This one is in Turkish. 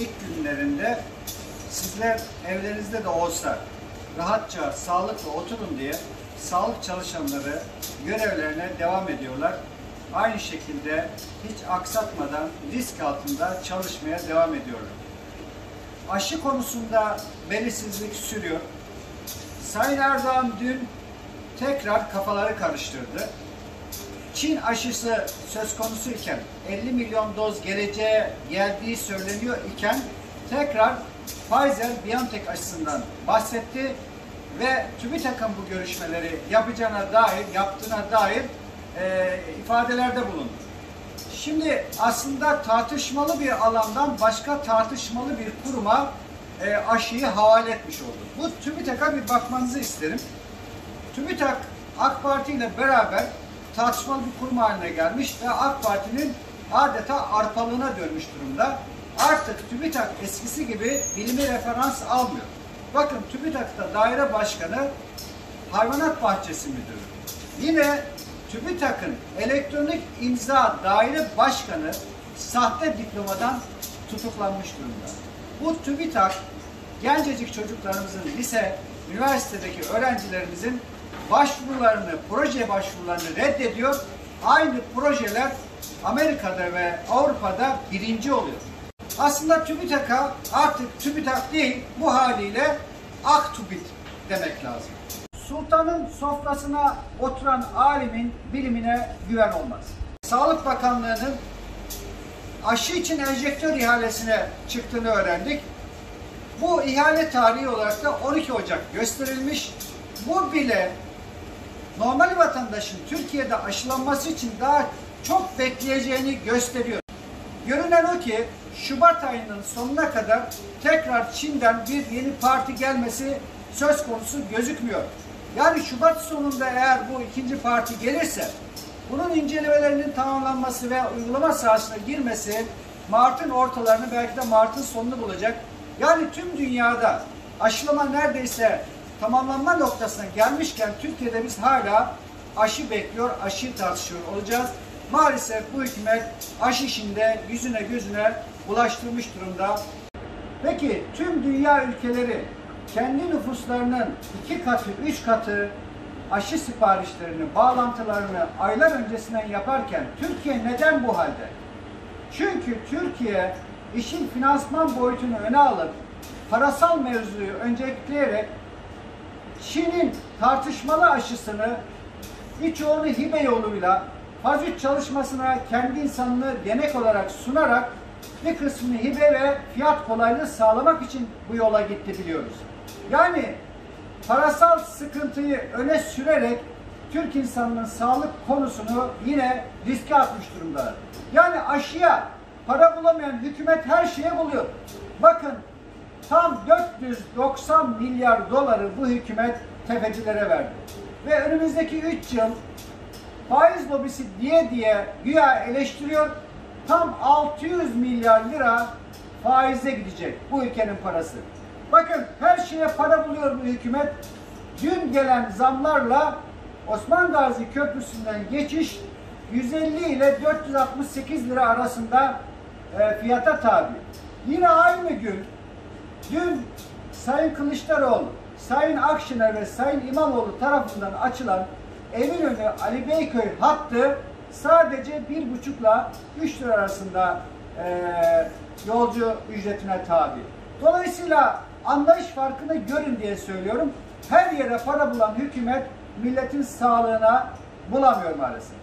ilk günlerinde sizler evlerinizde de olsa rahatça, sağlıklı oturun diye sağlık çalışanları görevlerine devam ediyorlar. Aynı şekilde hiç aksatmadan risk altında çalışmaya devam ediyorlar. Aşı konusunda belirsizlik sürüyor. Sayın Erdoğan dün tekrar kafaları karıştırdı. Çin aşısı söz konusu iken 50 milyon doz geleceğe geldiği söyleniyor iken tekrar Pfizer-BioNTech aşısından bahsetti ve TÜBİTAK'ın bu görüşmeleri yapacağına dair, yaptığına dair e, ifadelerde bulundu. Şimdi aslında tartışmalı bir alandan başka tartışmalı bir kuruma e, aşıyı havale etmiş oldu. Bu TÜBİTAK'a bir bakmanızı isterim. TÜBİTAK AK Parti ile beraber tartışmalı bir kurum haline gelmiş ve AK Parti'nin adeta arpalığına dönmüş durumda. Artık TÜBİTAK eskisi gibi bilimi referans almıyor. Bakın TÜBİTAK'ta daire başkanı hayvanat bahçesi müdürü. Yine TÜBİTAK'ın elektronik imza daire başkanı sahte diplomadan tutuklanmış durumda. Bu TÜBİTAK gencecik çocuklarımızın lise, üniversitedeki öğrencilerimizin başvurularını, proje başvurularını reddediyor. Aynı projeler Amerika'da ve Avrupa'da birinci oluyor. Aslında TÜBİTAK'a artık TÜBİTAK değil bu haliyle AKTÜBİT demek lazım. Sultanın sofrasına oturan alimin bilimine güven olmaz. Sağlık Bakanlığı'nın aşı için enjektör ihalesine çıktığını öğrendik. Bu ihale tarihi olarak da 12 Ocak gösterilmiş. Bu bile normal vatandaşın Türkiye'de aşılanması için daha çok bekleyeceğini gösteriyor. Görünen o ki Şubat ayının sonuna kadar tekrar Çin'den bir yeni parti gelmesi söz konusu gözükmüyor. Yani Şubat sonunda eğer bu ikinci parti gelirse bunun incelemelerinin tamamlanması ve uygulama sahasına girmesi Mart'ın ortalarını belki de Mart'ın sonunu bulacak. Yani tüm dünyada aşılama neredeyse tamamlanma noktasına gelmişken Türkiye'de biz hala aşı bekliyor, aşı tartışıyor olacağız. Maalesef bu hükümet aşı işinde yüzüne gözüne bulaştırmış durumda. Peki tüm dünya ülkeleri kendi nüfuslarının iki katı, üç katı aşı siparişlerini, bağlantılarını aylar öncesinden yaparken Türkiye neden bu halde? Çünkü Türkiye işin finansman boyutunu öne alıp parasal mevzuyu öncelikleyerek Çin'in tartışmalı aşısını birçoğunu hibe yoluyla 3 çalışmasına kendi insanını denek olarak sunarak bir kısmını hibe ve fiyat kolaylığı sağlamak için bu yola gitti biliyoruz. Yani parasal sıkıntıyı öne sürerek Türk insanının sağlık konusunu yine riske atmış durumda. Yani aşıya para bulamayan hükümet her şeye buluyor. Bakın tam 490 milyar doları bu hükümet tefecilere verdi. Ve önümüzdeki 3 yıl faiz lobisi diye diye güya eleştiriyor. Tam 600 milyar lira faize gidecek bu ülkenin parası. Bakın her şeye para buluyor bu hükümet. Dün gelen zamlarla Osman Gazi Köprüsü'nden geçiş 150 ile 468 lira arasında e, fiyata tabi. Yine aynı gün dün Sayın Kılıçdaroğlu, Sayın Akşener ve Sayın İmamoğlu tarafından açılan Eminönü Ali Beyköy hattı sadece bir buçukla üç lira arasında e, yolcu ücretine tabi. Dolayısıyla anlayış farkını görün diye söylüyorum. Her yere para bulan hükümet milletin sağlığına bulamıyor maalesef.